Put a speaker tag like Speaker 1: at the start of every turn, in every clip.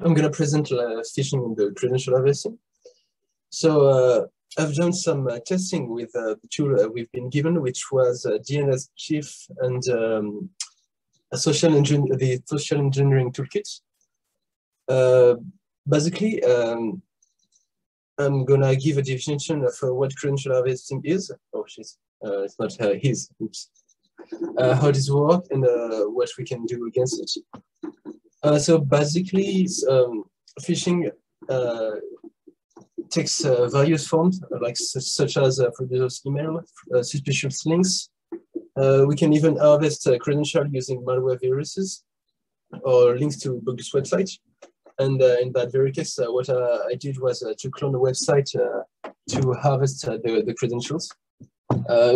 Speaker 1: I'm going to present uh, phishing in the credential harvesting. So uh, I've done some uh, testing with uh, the tool uh, we've been given, which was uh, DNS Chief and um, social the social engineering toolkit. basically, um, I'm gonna give a definition of what credential harvesting is. Oh, she's it's not his. Oops. how does it work and what we can do against it. Uh, so basically, um, phishing uh, takes uh, various forms, like such as uh, fraudulent email, uh, suspicious links. Uh, we can even harvest uh, using malware viruses or links to bogus websites. And in that very case, what I did was to clone a website to harvest the, the credentials.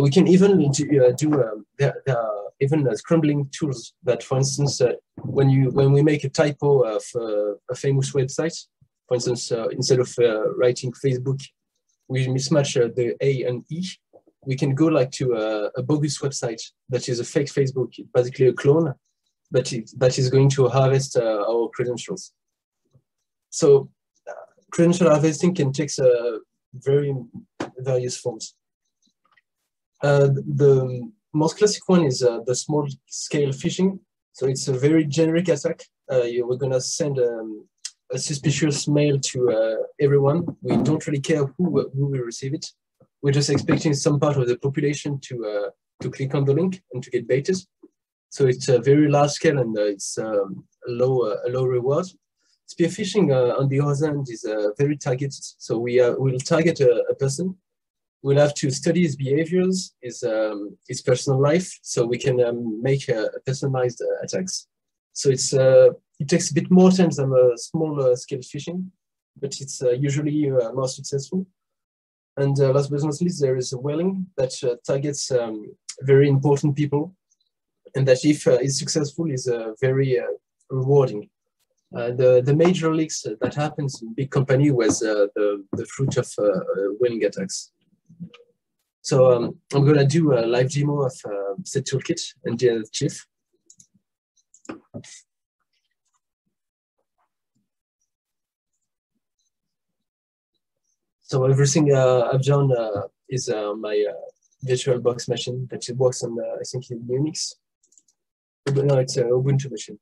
Speaker 1: we can even do, do um, there, there even scrambling tools that, for instance, when you when we make a typo of uh, a famous website, for instance, uh, instead of uh, writing Facebook, we mismatch the A and E. We can go like to a, bogus website that is a fake Facebook, basically a clone, but that is going to harvest our credentials. So credential harvesting can take uh, very various forms. Uh, the most classic one is uh, the small scale phishing, so it's a very generic attack. Uh, you, we're gonna send um, a suspicious mail to uh, everyone. We don't really care who, who will receive it. We're just expecting some part of the population to uh, to click on the link and to get baited. So it's a very large scale and uh, it's um, a low uh, a low reward. Spear phishing, uh, on the other hand, is very targeted. So we will target a, a person we'll have to study his behaviors, his, um, his personal life, so we can um, make a, personalized uh, attacks. So it's uh, it takes a bit more time than a smaller scale phishing, but it's uh, usually uh, more successful. And uh, last but not least, there is a whaling that uh, targets um, very important people, and that if is successful is very rewarding. the the major leaks that happens in big company was the the fruit of whaling attacks. So um, I'm going to do a live demo of uh, set toolkit and DNS Chief. So everything uh, I've done uh, is uh, my uh, VirtualBox machine that works on, uh, I think, in Unix. No, it's an Ubuntu machine.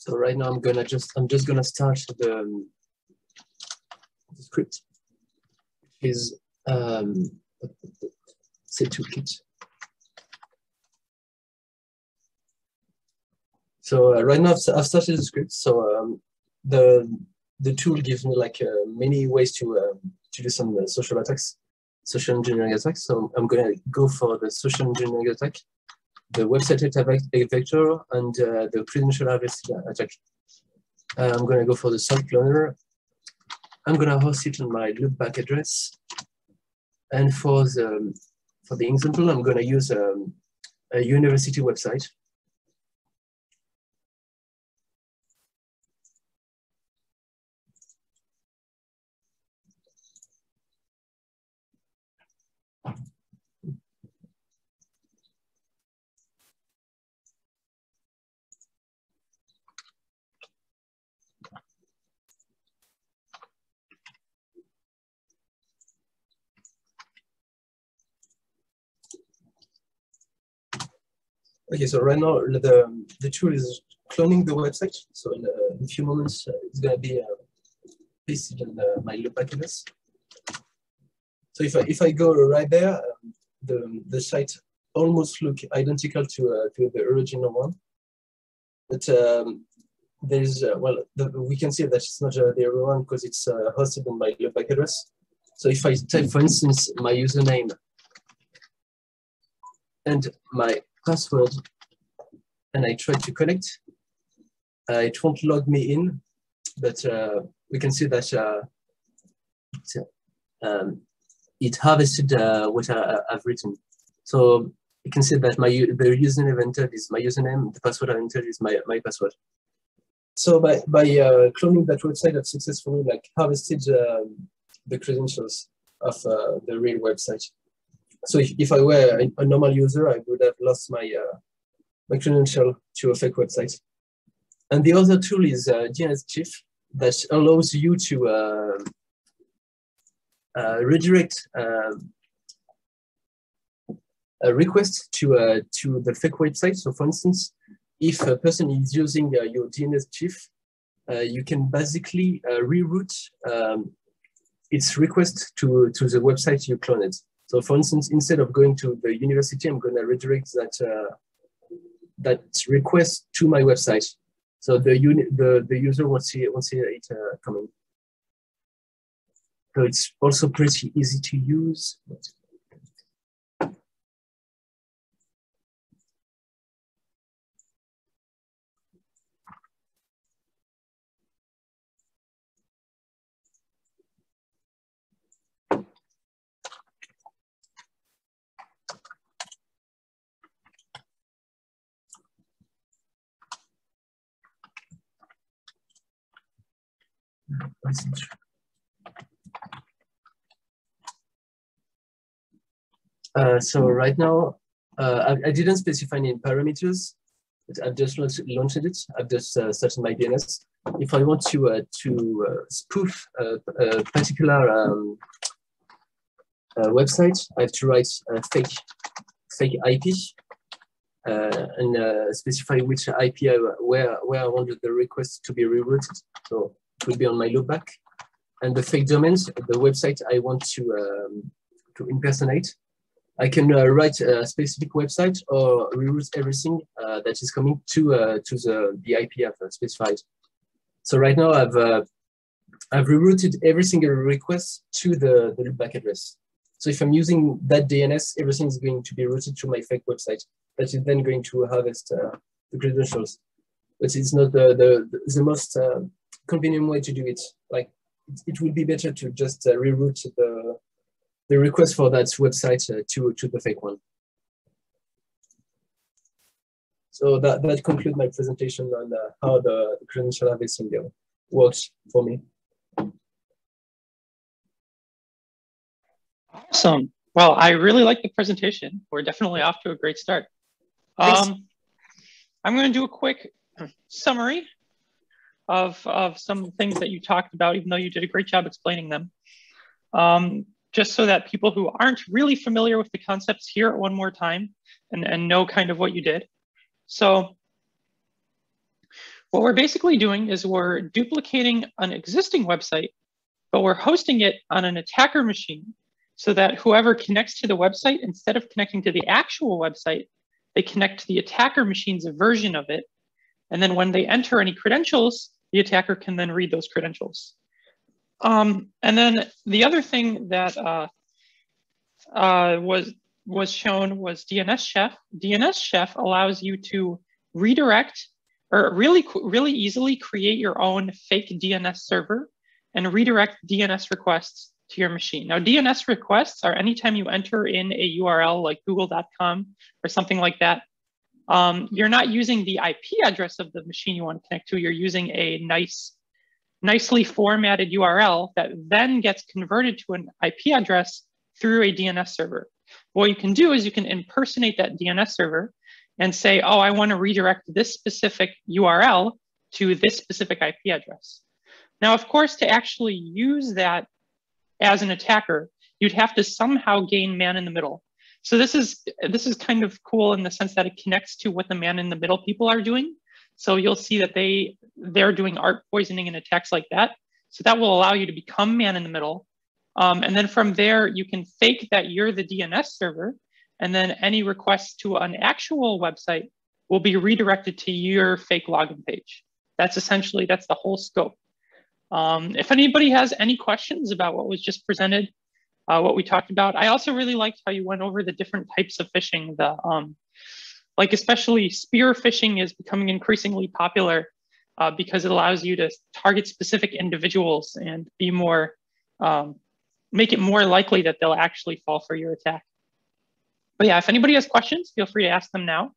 Speaker 1: So right now I'm gonna just, I'm just gonna start the, um, the script, is um, set toolkit. So uh, right now I've, I've, started the script. So um, the the tool gives me like uh, many ways to uh, to do some uh, social attacks, social engineering attacks. So I'm gonna go for the social engineering attack the website attack vector and uh, the credential attack. Uh, I'm gonna go for the salt cloner. I'm gonna host it on my loopback address. And for the for the example, I'm gonna use um, a university website. Okay, so right now the, the tool is cloning the website. So in a, a few moments, uh, it's going to be uh, pasted in the, my loopback address. So if I, if I go right there, um, the, the site almost look identical to, uh, to the original one. But um, there's, uh, well, the, we can see that it's not uh, the original one because it's uh, hosted on my loopback address. So if I type, for instance, my username and my password and I try to connect, uh, it won't log me in, but uh, we can see that uh, it, um, it harvested uh, what I, have written. So you can see that my the username entered is my username, the password I entered is my, my password. So by, by uh, cloning that website, I've successfully like harvested um, the credentials of uh, the real website. So if, if I were a, normal user, I would have lost my, uh, my credential to a fake website. And the other tool is uh, DNS Chief that allows you to uh, uh, redirect um, a request to uh, to the fake website. So for instance, if a person is using uh, your DNS chief, uh, you can basically reroute um, its request to, to the website you cloned. So for instance, instead of going to the university, I'm going to redirect that, uh, that request to my website. So the, uni the, the user won't see, won't see it uh, coming. So it's also pretty easy to use. Uh, so right now, uh, I, I, didn't specify any parameters. I've just launched, launched it. I've just uh, started my DNS. If I want to uh, to uh, spoof a, a particular um, website, I have to write a fake fake IP uh, and uh, specify which IP I, where where I wanted the request to be rerouted. So will be on my loopback and the fake domains, the website I want to um, to impersonate. I can uh, write a specific website or reroute everything uh, that is coming to uh, to the, the IP I've specified. So right now I've uh, I've rerouted every single request to the, the loopback address. So if I'm using that DNS, everything is going to be routed to my fake website that is then going to harvest uh, the credentials. But it's not the, the, the most uh, convenient way to do it. Like it would be better to just uh, reroute the, the request for that website uh, to, to the fake one. So that, that concludes my presentation on uh, how the credential harvesting works for me.
Speaker 2: Awesome. Well, I really like the presentation. We're definitely off to a great start. Um, I'm going to do a quick summary of, of some things that you talked about, even though you did a great job explaining them. Um, just so that people who aren't really familiar with the concepts hear it one more time and, and know kind of what you did. So what we're basically doing is we're duplicating an existing website, but we're hosting it on an attacker machine so that whoever connects to the website, instead of connecting to the actual website, they connect to the attacker machine's version of it. And then when they enter any credentials, the attacker can then read those credentials. Um, and then the other thing that uh, uh, was was shown was DNS Chef. DNS Chef allows you to redirect or really really easily create your own fake DNS server and redirect DNS requests to your machine. Now, DNS requests are anytime you enter in a URL like google.com or something like that, um, you're not using the IP address of the machine you want to connect to, you're using a nice, nicely formatted URL that then gets converted to an IP address through a DNS server. What you can do is you can impersonate that DNS server and say, oh, I want to redirect this specific URL to this specific IP address. Now, of course, to actually use that as an attacker, you'd have to somehow gain man in the middle. So this is this is kind of cool in the sense that it connects to what the man in the middle people are doing. So you'll see that they they're doing art poisoning and attacks like that. So that will allow you to become man in the middle. Um, and then from there, you can fake that you're the DNS server. And then any requests to an actual website will be redirected to your fake login page. That's essentially, that's the whole scope. Um, if anybody has any questions about what was just presented, uh, what we talked about, I also really liked how you went over the different types of fishing. The um, like especially spear fishing is becoming increasingly popular uh, because it allows you to target specific individuals and be more, um, make it more likely that they'll actually fall for your attack. but yeah, if anybody has questions, feel free to ask them now.